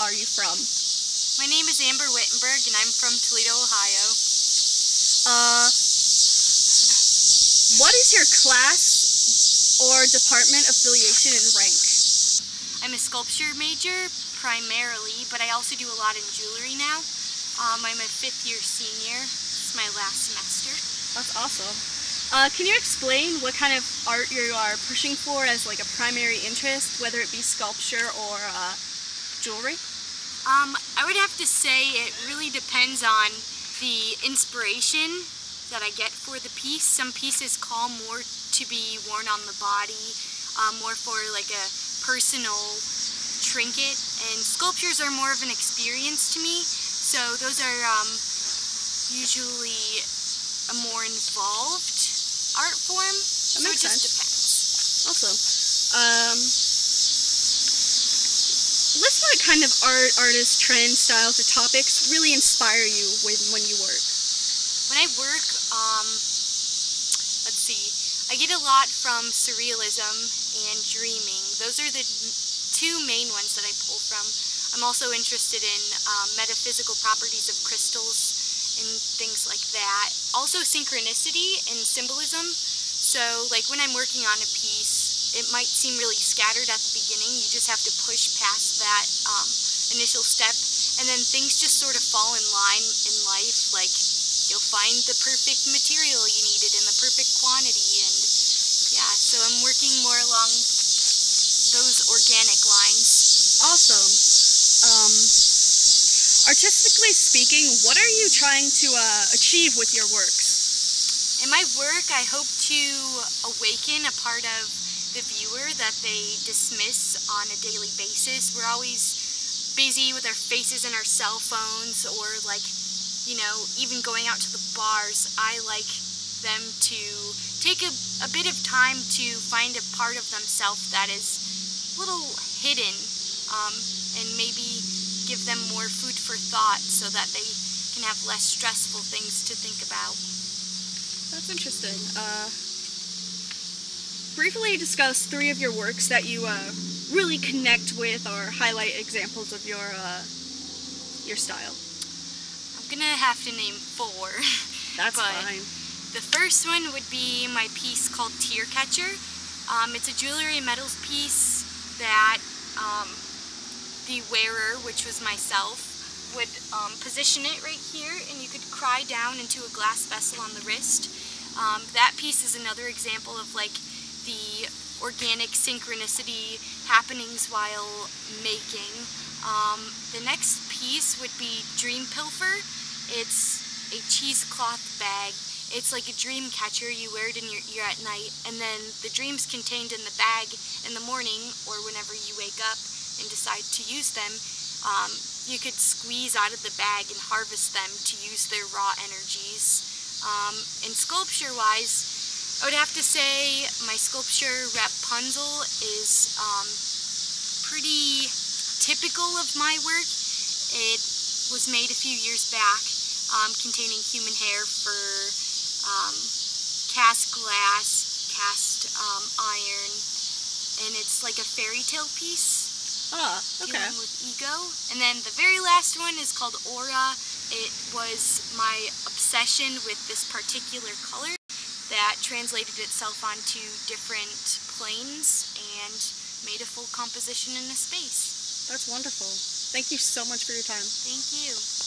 are you from? My name is Amber Wittenberg and I'm from Toledo, Ohio. Uh, what is your class or department affiliation and rank? I'm a sculpture major primarily, but I also do a lot in jewelry now. Um, I'm a fifth year senior. It's my last semester. That's awesome. Uh, can you explain what kind of art you are pushing for as like a primary interest, whether it be sculpture or uh, jewelry? Um, I would have to say it really depends on the inspiration that I get for the piece. Some pieces call more to be worn on the body, uh, more for like a personal trinket, and sculptures are more of an experience to me. So those are um, usually a more involved art form. That so makes it just sense. depends. Awesome. Um, list what kind of art, artists, trends, styles, or topics really inspire you when, when you work. When I work, um, let's see, I get a lot from surrealism and dreaming. Those are the two main ones that I pull from. I'm also interested in um, metaphysical properties of crystals and things like that. Also synchronicity and symbolism. So like when I'm working on a piece, it might seem really scattered at the beginning. You just have to push past that um, initial step and then things just sort of fall in line in life. Like you'll find the perfect material you needed in the perfect quantity and yeah, so I'm working more along those organic lines. Awesome. Um, artistically speaking, what are you trying to uh, achieve with your works? In my work, I hope to awaken a part of the viewer that they dismiss on a daily basis. We're always busy with our faces and our cell phones or like, you know, even going out to the bars. I like them to take a, a bit of time to find a part of themselves that is a little hidden um, and maybe give them more food for thought so that they can have less stressful things to think about. That's interesting. Uh, briefly discuss three of your works that you uh, really connect with or highlight examples of your uh, your style. I'm gonna have to name four. That's fine. The first one would be my piece called Tear Catcher. Um, it's a jewelry and metals piece that um, the wearer, which was myself, would um, position it right here and you could cry down into a glass vessel on the wrist. Um, that piece is another example of like the organic synchronicity happenings while making. Um, the next piece would be Dream Pilfer. It's a cheesecloth bag. It's like a dream catcher. You wear it in your ear at night, and then the dreams contained in the bag in the morning or whenever you wake up and decide to use them, um, you could squeeze out of the bag and harvest them to use their raw energies. Um, and sculpture-wise, I would have to say my sculpture Rapunzel is um, pretty typical of my work. It was made a few years back, um, containing human hair for um, cast glass, cast um, iron, and it's like a fairy tale piece Ah, okay. dealing with ego. And then the very last one is called Aura. It was my obsession with this particular color that translated itself onto different planes and made a full composition in a space. That's wonderful. Thank you so much for your time. Thank you.